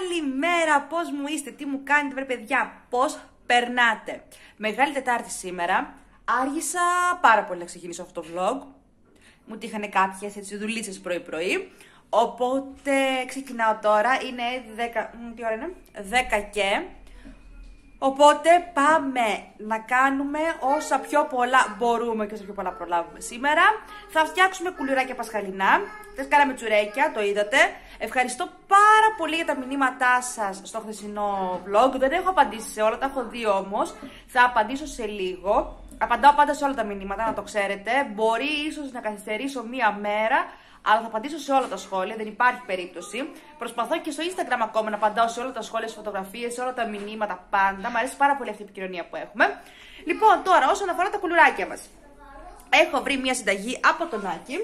Καλημέρα, πώς μου είστε, τι μου κάνετε βρε παιδιά, πώς περνάτε. Μεγάλη Τετάρτη σήμερα, άργησα πάρα πολύ να ξεκινήσω αυτό το vlog. Μου τύχανε κάποιες έτσι δουλίτσες πρωί πρωί. Οπότε ξεκινάω τώρα, είναι 10, τι ώρα είναι, 10 και Οπότε πάμε να κάνουμε όσα πιο πολλά μπορούμε και όσα πιο πολλά προλάβουμε σήμερα. Θα φτιάξουμε κουλουράκια πασχαλινά. Δεν κάναμε τσουρέκια, το είδατε. Ευχαριστώ πάρα πολύ για τα μηνύματά σας στο χθεσινό vlog. Δεν έχω απαντήσει σε όλα, τα έχω δει όμως. Θα απαντήσω σε λίγο. Απαντάω πάντα σε όλα τα μηνύματα, να το ξέρετε. Μπορεί ίσως να καθυστερήσω μία μέρα, αλλά θα απαντήσω σε όλα τα σχόλια, δεν υπάρχει περίπτωση. Προσπαθώ και στο Instagram ακόμα να απαντάω σε όλα τα σχόλια, σε φωτογραφίες, σε όλα τα μηνύματα πάντα. Μ' αρέσει πάρα πολύ αυτή η επικοινωνία που έχουμε. Λοιπόν, τώρα όσον αφορά τα κουλουράκια μας. Έχω βρει μια συνταγή από τον Άκη.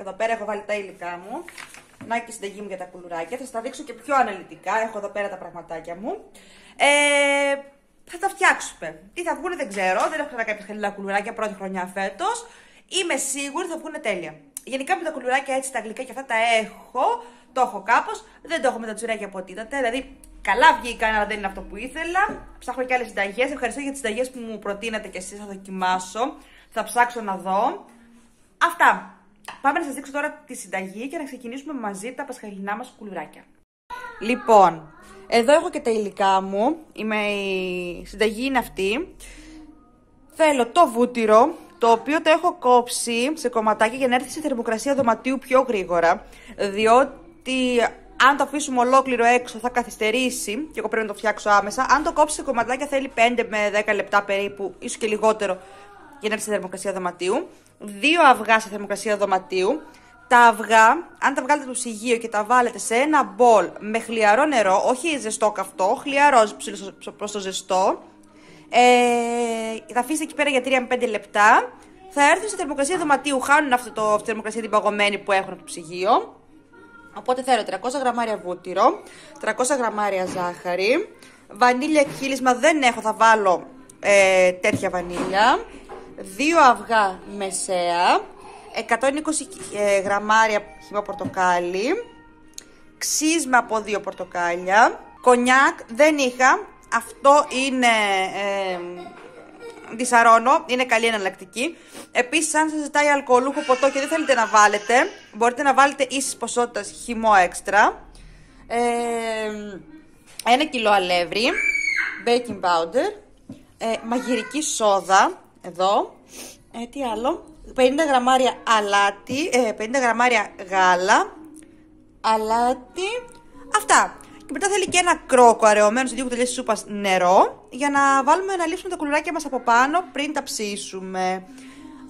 Εδώ πέρα έχω βάλει τα υλικά μου. Νάκης συνταγή μου για τα κουλουράκια. Θα στα δείξω και πιο αναλυτικά. Έχω εδώ πέρα τα πραγματάκια μου. Ε, θα τα φτιάξουμε. Τι θα βγουν δεν ξέρω. Δεν έχω ξανακάνει κάποια κουλουράκια πρώτη χρονιά φέτος. Είμαι σίγουρη θα βγουν τέλεια. Γενικά με τα κουλουράκια έτσι τα γλυκά και αυτά τα έχω. Το έχω κάπως. Δεν το έχω με τα τσουρέκια από ό,τι είδατε. Δηλαδή καλά βγήκαν, αλλά δεν είναι αυτό που ήθελα. Ψάχνω και άλλες συνταγές. Ευχαριστώ για τις συνταγές που μου προτείνατε και εσείς. Θα δοκιμάσω. Θα ψάξω να δω. Αυτά. Πάμε να σας δείξω τώρα τη συνταγή και να ξεκινήσουμε μαζί τα πασχαλινά μας κουλουράκια. Λοιπόν, εδώ έχω και τα υλικά μου. Είμαι η συνταγή είναι αυτή. Θέλω το βούτυρο, το οποίο το έχω κόψει σε κομματάκια για να έρθει σε θερμοκρασία δωματίου πιο γρήγορα, διότι αν το αφήσουμε ολόκληρο έξω θα καθυστερήσει και εγώ πρέπει να το φτιάξω άμεσα. Αν το κόψει σε κομματάκια θέλει 5 με 10 λεπτά περίπου, ίσως και λιγότερο, για να έρθει σε θερμοκρασία δωματίου. Δύο αυγά σε θερμοκρασία δωματίου. Τα αυγά, αν τα βγάλετε από το ψυγείο και τα βάλετε σε ένα μπολ με χλιαρό νερό, όχι ζεστό καυτό, χλιαρό προς το ζεστό, ε, θα αφήσετε εκεί πέρα για 3 με 5 λεπτά. Θα έρθουν σε θερμοκρασία δωματίου, χάνουν αυτό το, αυτή τη θερμοκρασία την παγωμένη που έχουν από το ψυγείο. Οπότε θέλω 300 γραμμάρια βούτυρο, 300 γραμμάρια ζάχαρη, βανίλια εκχύλισμα δεν έχω, θα βάλω ε, τέτοια βανίλια, δύο αυγά μεσαία, 120 ε, γραμμάρια χυμό πορτοκάλι, ξύσμα από δύο πορτοκάλια, κονιάκ δεν είχα, αυτό είναι ε, δυσαρώνω, είναι καλή εναλλακτική. Επίσης αν σας ζητάει αλκοολούχο ποτό και δεν θέλετε να βάλετε, μπορείτε να βάλετε ίσης ποσότητας χυμό έξτρα. Ε, ένα κιλό αλεύρι, baking powder, ε, μαγειρική σόδα, εδώ, ε, τι άλλο, 50 γραμμάρια αλάτι, 50 ε, γραμμάρια γάλα, αλάτι, αυτά. Και μετά θέλει και ένα κρόκο αραιωμένο σε λίγο που τελειώσει σούπα νερό για να βάλουμε να λείψουμε τα κουλουράκια μας από πάνω πριν τα ψήσουμε.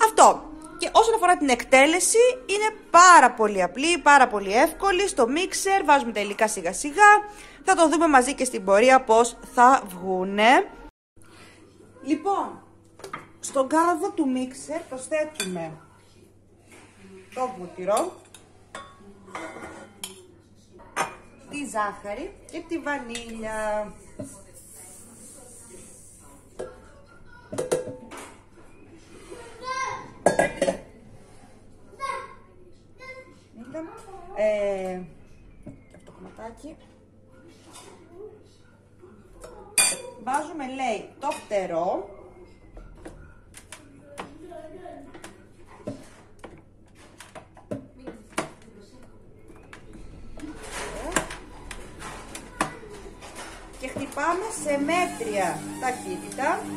Αυτό. Και όσον αφορά την εκτέλεση, είναι πάρα πολύ απλή, πάρα πολύ εύκολη. Στο μίξερ βάζουμε τα υλικά σιγά σιγά. Θα το δούμε μαζί και στην πορεία πώς θα βγούνε. Λοιπόν, στον κάδο του μίξερ προσθέτουμε το βούτυρο τη ζάχαρη και τη βανίλια. Ε, αυτό το κομματάκι. Βάζουμε λέει το φτερό πάμε σε μέτρια ταχύτητα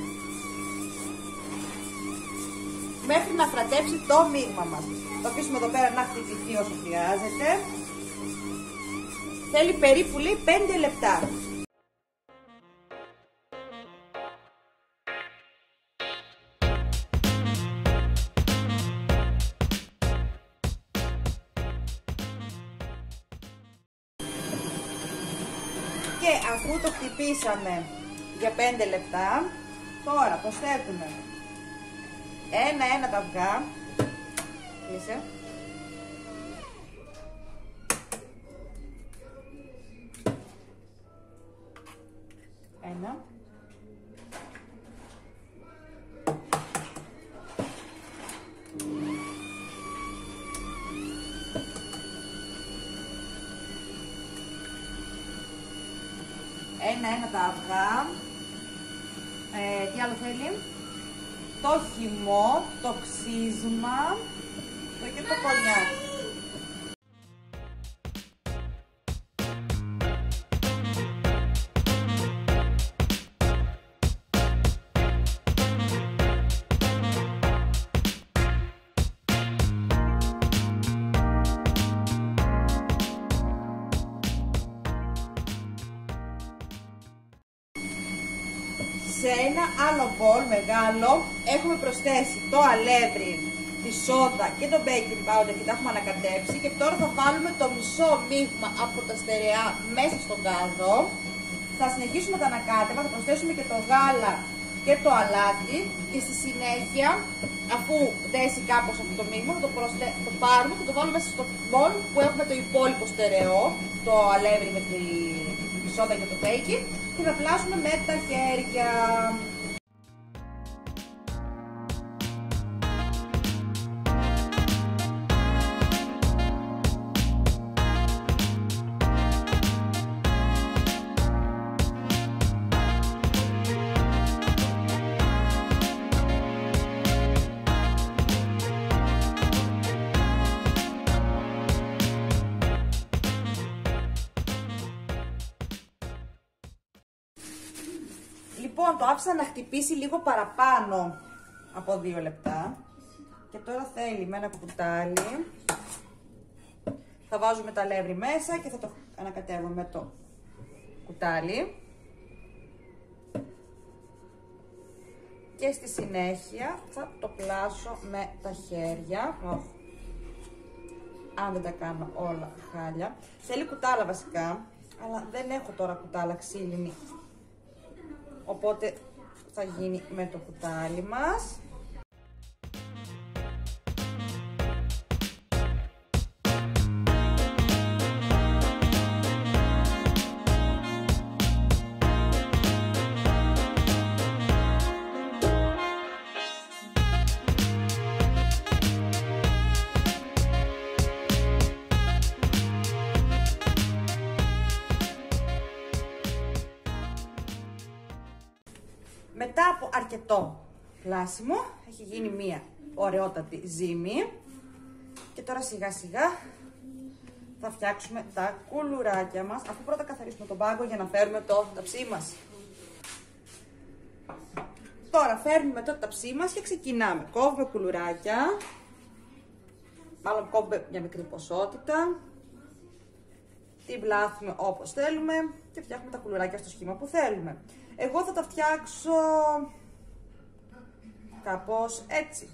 μέχρι να φρατέψει το μείγμα μας. Το αφήσουμε εδώ πέρα να χτυπηθεί όσο χρειάζεται. Θέλει περίπου λέει 5 λεπτά. Και αφού το χτυπήσαμε για 5 λεπτά, τώρα προσθέτουμε ένα-ένα τα αυγά. Κλείσε. Το χυμό, το ξύσμα το και το κονιάκ. Σε ένα άλλο μπολ μεγάλο έχουμε προσθέσει το αλεύρι, τη σόδα και το baking powder και τα έχουμε ανακατέψει και τώρα θα βάλουμε το μισό μείγμα από τα στερεά μέσα στον κάδο. Θα συνεχίσουμε τα ανακάτευα, θα προσθέσουμε και το γάλα και το αλάτι και στη συνέχεια αφού δέσει κάπως αυτό το μείγμα θα το, προσθέ... το πάρουμε και το βάλουμε μέσα στο μπολ που έχουμε το υπόλοιπο στερεό, το αλεύρι με τη σόδα και το baking και θα πλάσουμε με τα χέρια. Λοιπόν, το άφησα να χτυπήσει λίγο παραπάνω από δύο λεπτά. Και τώρα θέλει με ένα κουτάλι. Θα βάζουμε τα αλεύρι μέσα και θα το ανακατεύω με το κουτάλι. Και στη συνέχεια θα το πλάσω με τα χέρια. Αν δεν τα κάνω όλα χάλια. Θέλει κουτάλα βασικά, αλλά δεν έχω τώρα κουτάλα ξύλινη Οπότε θα γίνει με το κουτάλι μας. Πλάσιμο, έχει γίνει μία ωραιότατη ζύμη. Και τώρα σιγά σιγά θα φτιάξουμε τα κουλουράκια μας, αφού πρώτα καθαρίσουμε τον πάγκο για να φέρουμε το ταψί μας. Τώρα φέρνουμε το ταψί μας και ξεκινάμε. Κόβουμε κουλουράκια, μάλλον κόβουμε μια μικρή ποσότητα, την πλάθουμε όπως θέλουμε και φτιάχνουμε τα κουλουράκια στο σχήμα που θέλουμε. Εγώ θα τα φτιάξω κάπως έτσι.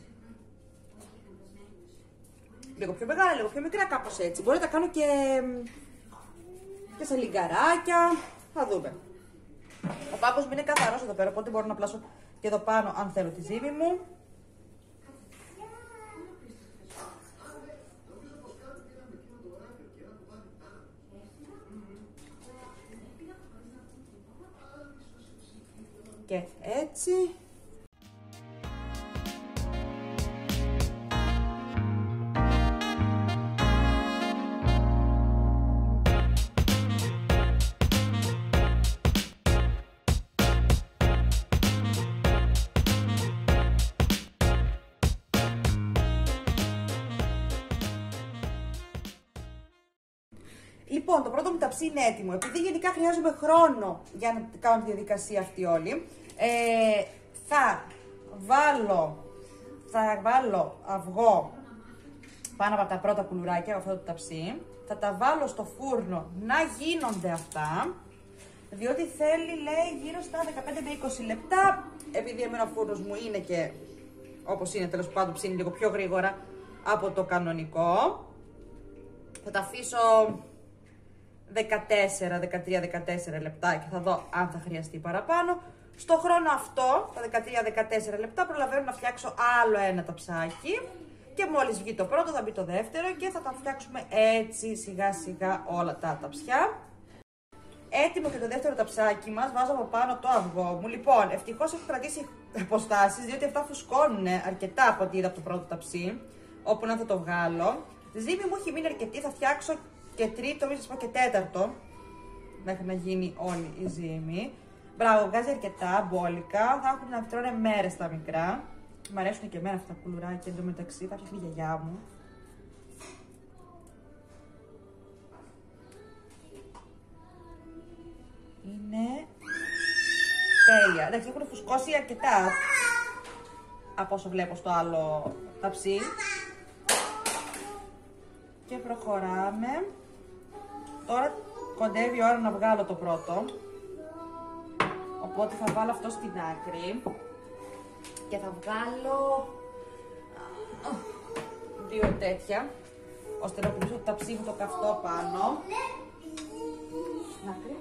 Λίγο πιο μεγάλα, λίγο πιο μικρά, κάπως έτσι. Μπορεί να τα κάνω και, και σε λιγκαράκια. Θα δούμε. Ο πάκος μου είναι καθαρός εδώ πέρα, οπότε μπορώ να πλάσω και εδώ πάνω αν θέλω τη ζύμη μου. και έτσι. Λοιπόν, το πρώτο μου ταψί είναι έτοιμο. Επειδή γενικά χρειάζομαι χρόνο για να κάνω τη διαδικασία αυτή όλη, ε, θα βάλω, θα βάλω αυγό πάνω από τα πρώτα κουλουράκια, αυτό το ταψί. Θα τα βάλω στο φούρνο να γίνονται αυτά, διότι θέλει, λέει, γύρω στα 15 με 20 λεπτά. Επειδή εμένα ο φούρνος μου είναι και, όπως είναι, τέλος πάντων, ψήνει λίγο πιο γρήγορα από το κανονικό. Θα τα αφήσω 14, 13, 14 λεπτά και θα δω αν θα χρειαστεί παραπάνω. Στο χρόνο αυτό, τα 13-14 λεπτά, προλαβαίνω να φτιάξω άλλο ένα ταψάκι. Και μόλις βγει το πρώτο θα μπει το δεύτερο και θα τα φτιάξουμε έτσι σιγά σιγά όλα τα ταψιά. Έτοιμο και το δεύτερο ταψάκι μας, βάζω από πάνω το αυγό μου. Λοιπόν, ευτυχώς έχω κρατήσει αποστάσεις, διότι αυτά φουσκώνουν αρκετά από ό,τι είδα από το πρώτο ταψί, όπου να θα το βγάλω. Ζύμη μου έχει μείνει αρκετή, θα φτιάξω και τρίτο, μην σας πω και τέταρτο. μέχρι να γίνει όλη η ζύμη. Μπράβο, βγάζει αρκετά μπόλικα. Θα έχουν να τρώνε μέρες τα μικρά. Μ' αρέσουν και εμένα αυτά τα κουλουράκια εντωμεταξύ. Θα φτιάχνει η γιαγιά μου. Είναι τέλεια. Εντάξει, έχουν φουσκώσει αρκετά από όσο βλέπω στο άλλο ταψί. Και προχωράμε. Τώρα κοντεύει η ώρα να βγάλω το πρώτο. Οπότε θα βάλω αυτό στην άκρη. Και θα βγάλω δύο τέτοια. Ώστε να κουμπίσω το ταψί μου το καυτό πάνω. Στην άκρη.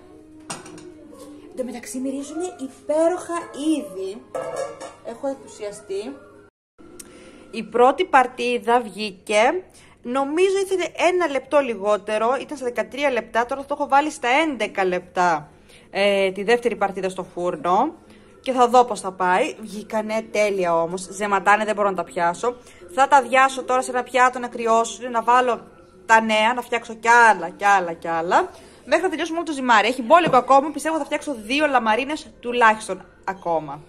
Εν τω μεταξύ μυρίζουν υπέροχα ήδη. Έχω ενθουσιαστεί. Η πρώτη παρτίδα βγήκε. Νομίζω ήθελε ένα λεπτό λιγότερο. Ήταν στα 13 λεπτά. Τώρα το έχω βάλει στα 11 λεπτά. Ε, τη δεύτερη παρτίδα στο φούρνο. Και θα δω πώς θα πάει. Βγήκανε τέλεια όμως. Ζεματάνε, δεν μπορώ να τα πιάσω. Θα τα διάσω τώρα σε ένα πιάτο να κρυώσουν. Να βάλω τα νέα, να φτιάξω κι άλλα, κι άλλα, κι άλλα μέχρι να τελειώσουμε όλο το ζυμάρι. Έχει μπόλικο ακόμα, πιστεύω θα φτιάξω δύο λαμαρίνες τουλάχιστον ακόμα.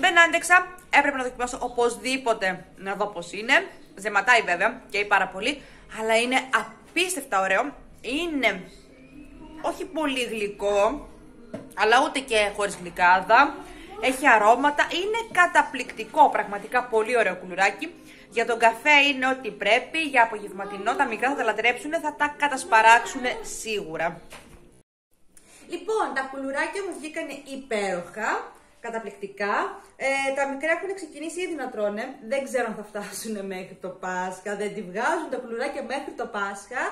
Δεν άντεξα, έπρεπε να δοκιμάσω οπωσδήποτε να δω πώς είναι. Ζεματάει βέβαια και πάρα πολύ, αλλά είναι απίστευτα ωραίο. Είναι όχι πολύ γλυκό, αλλά ούτε και χωρίς γλυκάδα. Έχει αρώματα, είναι καταπληκτικό, πραγματικά πολύ ωραίο κουλουράκι. Για τον καφέ είναι ό,τι πρέπει, για απογευματινό τα μικρά θα τα λατρέψουν, θα τα κατασπαράξουν σίγουρα. Λοιπόν, τα κουλουράκια μου βγήκαν υπέροχα, καταπληκτικά. Ε, τα μικρά έχουν ξεκινήσει ήδη να τρώνε, δεν ξέρω αν θα φτάσουν μέχρι το Πάσχα, δεν τη βγάζουν τα κουλουράκια μέχρι το Πάσχα,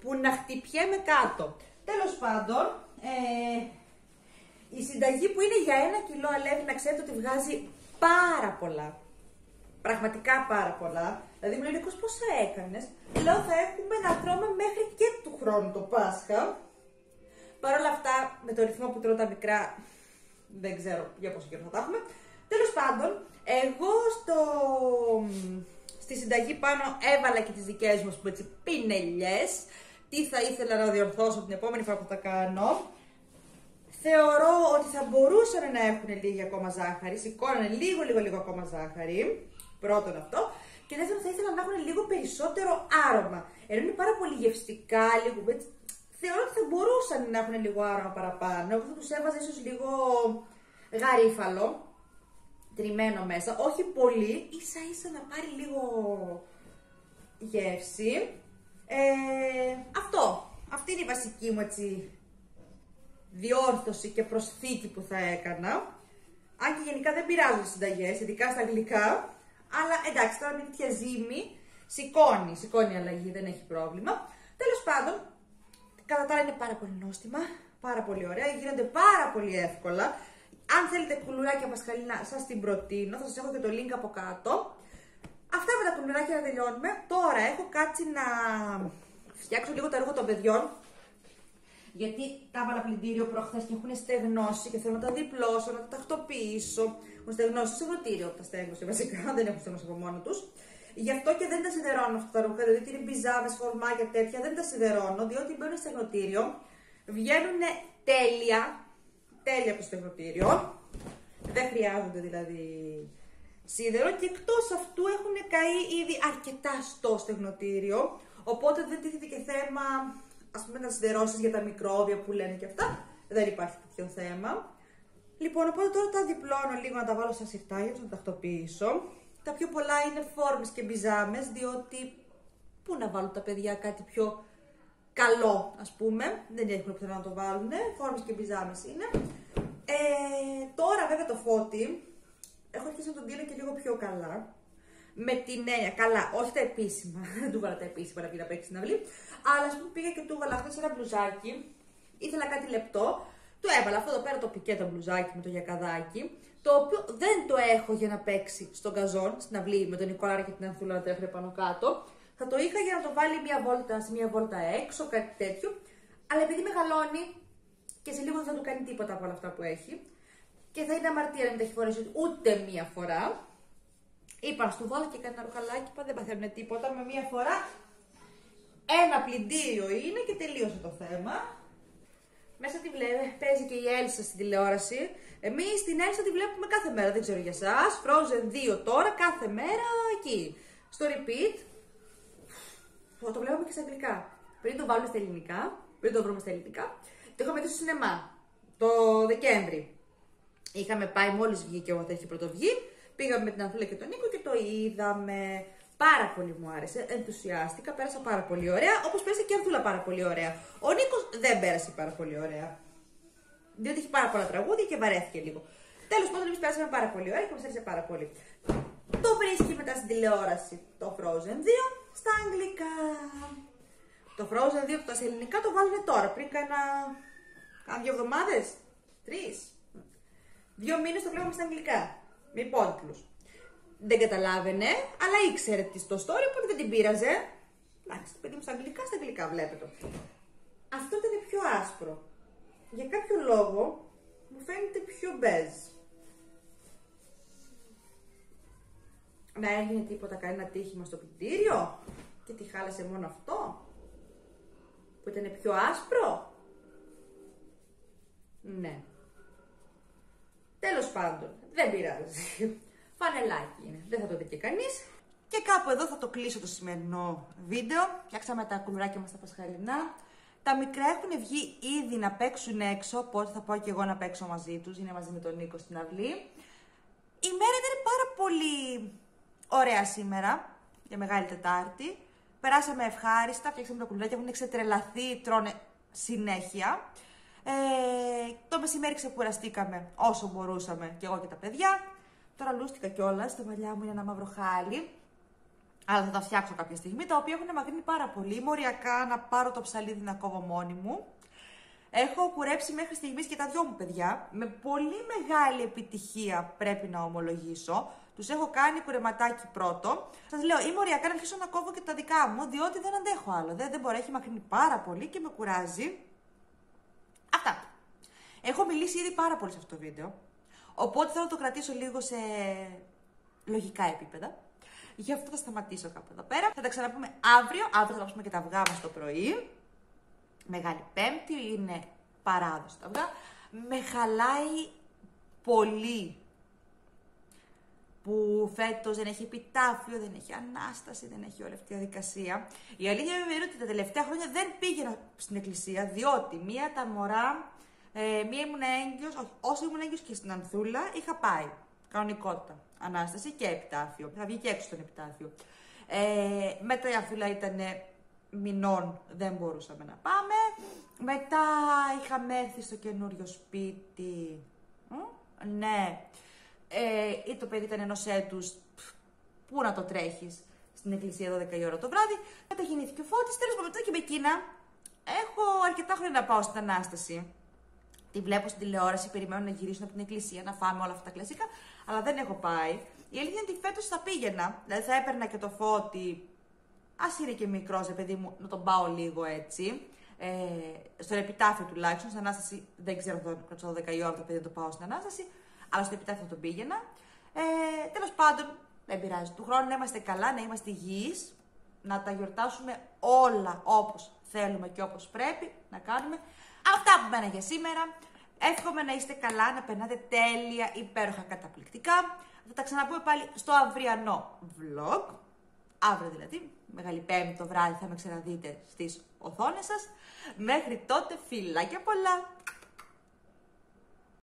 που να χτυπιέμαι κάτω. Τέλος πάντων, ε, η συνταγή που είναι για ένα κιλό αλεύρι, να ξέρετε ότι βγάζει πάρα πολλά. Πραγματικά πάρα πολλά. Δηλαδή μου λένε πόσα έκανες; Λέω θα έχουμε να τρώμε μέχρι και του χρόνου το Πάσχα. Παρ' όλα αυτά, με το ρυθμό που τρώω τα μικρά, δεν ξέρω για πόσο καιρό θα τα έχουμε. Τέλος πάντων, εγώ στο... στη συνταγή πάνω έβαλα και τις δικές μου πούμε, έτσι, πινελιές. Τι θα ήθελα να διορθώσω την επόμενη φορά που θα κάνω. Θεωρώ ότι θα μπορούσαν να έχουν λίγη ακόμα ζάχαρη. Σηκώνανε λίγο, λίγο, λίγο ακόμα ζάχαρη. Πρώτον αυτό. Και δεύτερον, θα ήθελα να έχουν λίγο περισσότερο άρωμα. Ενώ είναι πάρα πολύ γευστικά, λίγο έτσι. Θεωρώ ότι θα μπορούσαν να έχουν λίγο άρωμα παραπάνω. Εγώ θα τους έβαζα ίσως λίγο γαρίφαλο. Τριμμένο μέσα. Όχι πολύ, ίσα ίσα να πάρει λίγο γεύση. Ε, αυτό. Αυτή είναι η βασική μου έτσι διόρθωση και προσθήκη που θα έκανα. Αν και γενικά δεν πειράζουν συνταγές, ειδικά στα γλυκά. Αλλά εντάξει, τώρα με τέτοια ζύμη σηκώνει, σηκώνει αλλαγή, δεν έχει πρόβλημα. Τέλος πάντων, κατά τα άλλα είναι πάρα πολύ νόστιμα, πάρα πολύ ωραία, γίνονται πάρα πολύ εύκολα. Αν θέλετε κουλουράκια πασχαλίνα, σας την προτείνω, θα σας έχω και το link από κάτω. Αυτά με τα κουλουράκια να τελειώνουμε. Τώρα έχω κάτσει να φτιάξω λίγο το έργο των παιδιών γιατί τα έβαλα πλυντήριο προχθές και έχουν στεγνώσει και θέλω να τα διπλώσω, να τα τακτοποιήσω. Έχουν στεγνώσει στο στεγνοτήριο τα στέγνωσε βασικά, δεν έχουν στεγνώσει από μόνο τους. Γι' αυτό και δεν τα σιδερώνω αυτά τα ρούχα, δηλαδή είναι μπιζάμε, φορμάκια τέτοια, δεν τα σιδερώνω, διότι μπαίνουν στο στεγνοτήριο, βγαίνουν τέλεια, τέλεια από το στεγνοτήριο. Δεν χρειάζονται δηλαδή σίδερο και εκτός αυτού έχουν καεί ήδη αρκετά στο στεγνοτήριο. Οπότε δεν τίθεται και θέμα ας πούμε να σιδερώσεις για τα μικρόβια που λένε και αυτά. Δεν υπάρχει τέτοιο θέμα. Λοιπόν, οπότε τώρα τα διπλώνω λίγο να τα βάλω στα σιρτάρια να τα τακτοποιήσω. Τα πιο πολλά είναι φόρμες και μπιζάμες, διότι πού να βάλουν τα παιδιά κάτι πιο καλό, ας πούμε. Δεν έχουν πουθενά να το βάλουν, φόρμες και μπιζάμες είναι. Ε, τώρα βέβαια το φώτι, έχω αρχίσει να τον δίνω και λίγο πιο καλά. Με την έννοια, καλά, όχι τα επίσημα, δεν του βάλα τα επίσημα να πει να παίξει στην αυλή, αλλά ας πούμε πήγα και του βάλα χθες ένα μπλουζάκι, ήθελα κάτι λεπτό, το έβαλα αυτό εδώ πέρα το πικέτο μπλουζάκι με το γιακαδάκι, το οποίο δεν το έχω για να παίξει στο γκαζόν, στην αυλή με τον Νικόλαρα και την Ανθούλα να τρέχει πάνω κάτω. Θα το είχα για να το βάλει μια βόλτα σε μια βόλτα έξω, κάτι τέτοιο. Αλλά επειδή μεγαλώνει και σε λίγο δεν θα του κάνει τίποτα από όλα αυτά που έχει. Και θα είναι αμαρτία να μην τα έχει φορέσει ούτε μία φορά. Είπα, θα του βάλω και κανένα ρουχαλάκι, είπα δεν παθαίνουν τίποτα. Με μία φορά ένα πλυντήριο είναι και τελείωσε το θέμα. Μέσα τη βλέπει, παίζει και η Έλσα στην τηλεόραση. Εμείς την Έλσα τη βλέπουμε κάθε μέρα, δεν ξέρω για εσά. Frozen 2 τώρα, κάθε μέρα εκεί. Στο repeat. Το βλέπουμε και στα αγγλικά. Πριν το βάλουμε στα ελληνικά, πριν το βρούμε στα ελληνικά, το είχαμε δει στο σινεμά το Δεκέμβρη. Είχαμε πάει μόλις βγήκε ο είχε πρωτοβγεί. Πήγαμε με την Ανθούλα και τον Νίκο και το είδαμε. Πάρα πολύ μου άρεσε, ενθουσιάστηκα, πέρασα πάρα πολύ ωραία, όπως πέρασε και η Ανθούλα πάρα πολύ ωραία. Ο Νίκο δεν πέρασε πάρα πολύ ωραία. Διότι έχει πάρα πολλά τραγούδια και βαρέθηκε λίγο. Τέλος πάντων, εμείς πέρασαμε πάρα πολύ ωραία και μας άρεσε πάρα πολύ. Το βρίσκει μετά στην τηλεόραση το Frozen 2 στα αγγλικά. Το Frozen 2 τα ελληνικά το βάλουν τώρα, πριν κάνα. κάνα δύο εβδομάδες. Τρεις. Δύο μήνες το βλέπουμε στα αγγλικά. Με υπότιτλους δεν καταλάβαινε, αλλά ήξερε τη στο story, οπότε δεν την πείραζε. Εντάξει, παιδί μου στα αγγλικά, στα αγγλικά βλέπετε. Αυτό ήταν πιο άσπρο. Για κάποιο λόγο μου φαίνεται πιο μπέζ. Να έγινε τίποτα κανένα τύχημα στο πλυντήριο; Και τη χάλασε μόνο αυτό; Που ήταν πιο άσπρο; Ναι. Τέλος πάντων, δεν πειράζει. Φανελάκι είναι, δεν θα το δει και κανείς. Και κάπου εδώ θα το κλείσω το σημερινό βίντεο. Φτιάξαμε τα κουλουράκια μας τα πασχαλινά. Τα μικρά έχουν βγει ήδη να παίξουν έξω, οπότε θα πάω και εγώ να παίξω μαζί τους. Είναι μαζί με τον Νίκο στην αυλή. Η μέρα ήταν πάρα πολύ ωραία σήμερα, για Μεγάλη Τετάρτη. Περάσαμε ευχάριστα, φτιάξαμε τα κουλουράκια, έχουν εξετρελαθεί, τρώνε συνέχεια. Ε, το μεσημέρι ξεκουραστήκαμε όσο μπορούσαμε και εγώ και τα παιδιά. Τώρα λούστηκα κιόλας, τα μαλλιά μου είναι ένα μαύρο χάλι. Αλλά θα τα φτιάξω κάποια στιγμή, τα οποία έχουν μαγνεί πάρα πολύ. Μοριακά να πάρω το ψαλίδι να κόβω μόνη μου. Έχω κουρέψει μέχρι στιγμής και τα δυο μου παιδιά. Με πολύ μεγάλη επιτυχία πρέπει να ομολογήσω. Τους έχω κάνει κουρεματάκι πρώτο. Σας λέω, είμαι οριακά να αρχίσω να κόβω και τα δικά μου, διότι δεν αντέχω άλλο. Δεν, δεν μπορεί, έχει μακρύνει πάρα πολύ και με κουράζει. Αυτά. Έχω μιλήσει ήδη πάρα πολύ σε αυτό το βίντεο. Οπότε θέλω να το κρατήσω λίγο σε λογικά επίπεδα. Γι' αυτό θα σταματήσω κάπου εδώ πέρα. Θα τα ξαναπούμε αύριο. Αύριο θα πάψουμε και τα αυγά μας το πρωί. Μεγάλη Πέμπτη, είναι παράδοση τα αυγά. Με χαλάει πολύ που φέτος δεν έχει επιτάφιο, δεν έχει ανάσταση, δεν έχει όλη αυτή τη διαδικασία. Η αλήθεια είναι ότι τα τελευταία χρόνια δεν πήγαινα στην εκκλησία, διότι μία τα μωρά ε, μία ήμουν έγκυος, όχι, όσο ήμουν έγκυος και στην Ανθούλα είχα πάει. Κανονικότητα. Ανάσταση και επιτάφιο. Θα βγει και έξω στον επιτάφιο. Ε, μετά η Ανθούλα ήταν μηνών, δεν μπορούσαμε να πάμε. Μετά είχαμε έρθει στο καινούριο σπίτι. ναι. Ε, ή το παιδί ήταν ενός έτους. Πού να το τρέχεις στην εκκλησία 12 η ώρα το βράδυ. Μετά γεννήθηκε ο Φώτης, τέλος πάντων και με εκείνα. Έχω αρκετά χρόνια να πάω στην Ανάσταση τη βλέπω στην τηλεόραση, περιμένω να γυρίσουν από την εκκλησία, να φάμε όλα αυτά τα κλασικά, αλλά δεν έχω πάει. Η αλήθεια είναι ότι φέτος θα πήγαινα. Δηλαδή θα έπαιρνα και το φώτι. Α είναι και μικρός, παιδί μου, να τον πάω λίγο έτσι. Ε, στον επιτάφιο τουλάχιστον, στην ανάσταση δεν ξέρω αν θα κάτσω 12 η ώρα το παιδί να το πάω στην ανάσταση, αλλά στο επιτάφιο θα τον πήγαινα. Ε, Τέλος πάντων, δεν πειράζει. Του χρόνου να είμαστε καλά, να είμαστε υγιείς, να τα γιορτάσουμε όλα όπως θέλουμε και όπως πρέπει να κάνουμε. Αυτά που μένα για σήμερα. Εύχομαι να είστε καλά, να περνάτε τέλεια, υπέροχα, καταπληκτικά. Θα τα ξαναπούμε πάλι στο αυριανό vlog. Αύριο δηλαδή, Μεγάλη Πέμπτη το βράδυ θα με ξαναδείτε στις οθόνες σας. Μέχρι τότε, φιλάκια πολλά!